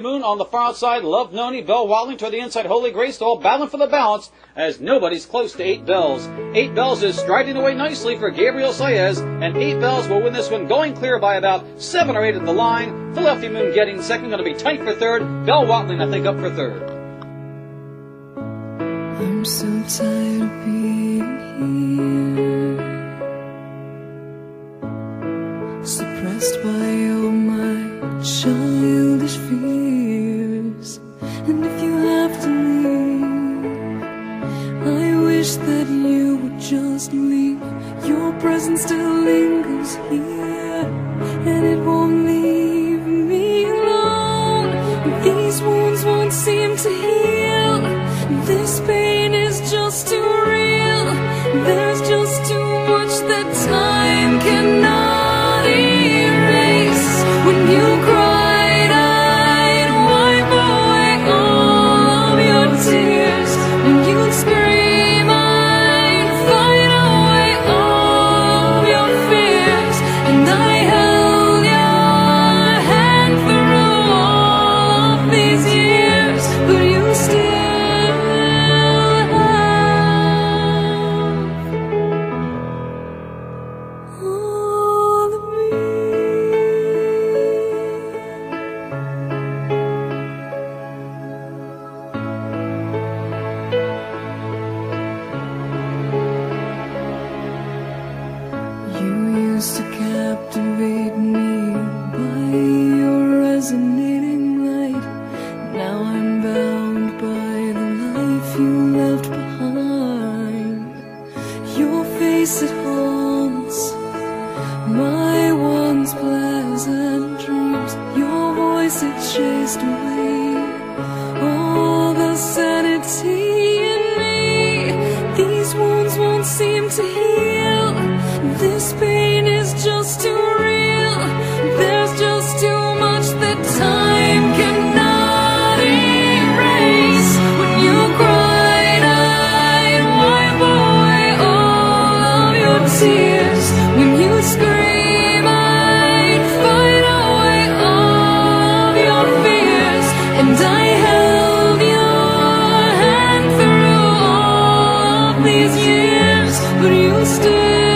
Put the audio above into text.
Moon on the far outside, Love Noni, Bell Watling to the inside, Holy Grace, all battling for the balance as nobody's close to Eight Belles. Eight Belles is striding away nicely for Gabriel Saez, and Eight Belles will win this one, going clear by about seven or eight at the line. Philadelphia Moon getting second, going to be tight for third. Bell Watling, I think, up for third. I'm so tired of being here, suppressed by all my childish fears. Wish that you would just leave. Your presence still lingers here, and it won't leave me alone. These wounds won't seem to heal. This pain is just too real. There's just too much that time Used to captivate me by your resonating light. Now I'm bound by the life you left behind. Your face it haunts my once pleasant dreams. Your voice it chased away When you scream, of your fears. And I held your hand through all these years, but you still